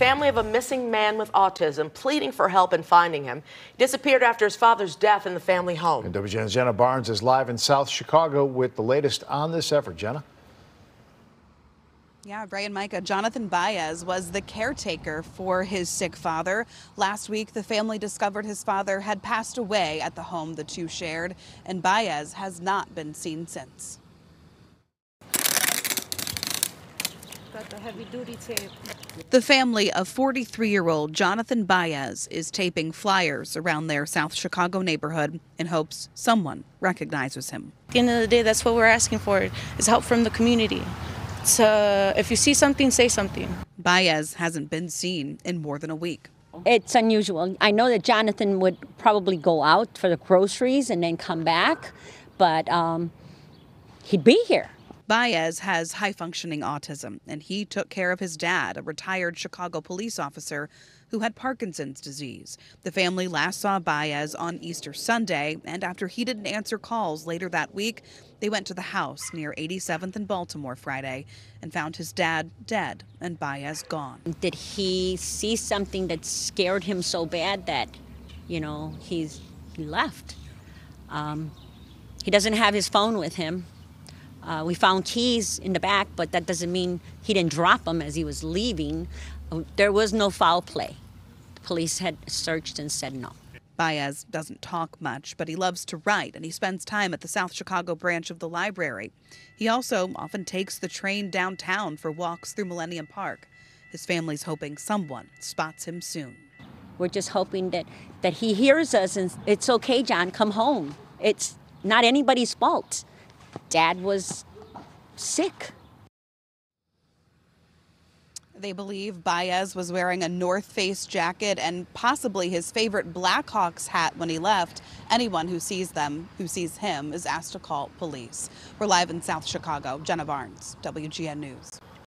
Family of a missing man with autism pleading for help in finding him. He disappeared after his father's death in the family home. And WGN's Jenna Barnes is live in South Chicago with the latest on this effort. Jenna? Yeah, Brian Micah, Jonathan Baez was the caretaker for his sick father. Last week, the family discovered his father had passed away at the home the two shared, and Baez has not been seen since. The heavy duty tape. The family of 43 year old Jonathan Baez is taping flyers around their South Chicago neighborhood in hopes someone recognizes him. At the end of the day, that's what we're asking for is help from the community. So if you see something, say something. Baez hasn't been seen in more than a week. It's unusual. I know that Jonathan would probably go out for the groceries and then come back, but um, he'd be here. Baez has high functioning autism, and he took care of his dad, a retired Chicago police officer who had Parkinson's disease. The family last saw Baez on Easter Sunday, and after he didn't answer calls later that week, they went to the house near 87th and Baltimore Friday and found his dad dead and Baez gone. Did he see something that scared him so bad that, you know, he's he left? Um, he doesn't have his phone with him. Uh, we found keys in the back, but that doesn't mean he didn't drop them as he was leaving. There was no foul play. The police had searched and said no. Baez doesn't talk much, but he loves to write and he spends time at the South Chicago branch of the library. He also often takes the train downtown for walks through Millennium Park. His family's hoping someone spots him soon. We're just hoping that, that he hears us and it's okay, John, come home. It's not anybody's fault. Dad was sick. They believe Baez was wearing a North Face jacket and possibly his favorite Blackhawks hat when he left. Anyone who sees them, who sees him, is asked to call police. We're live in South Chicago. Jenna Barnes, WGN News.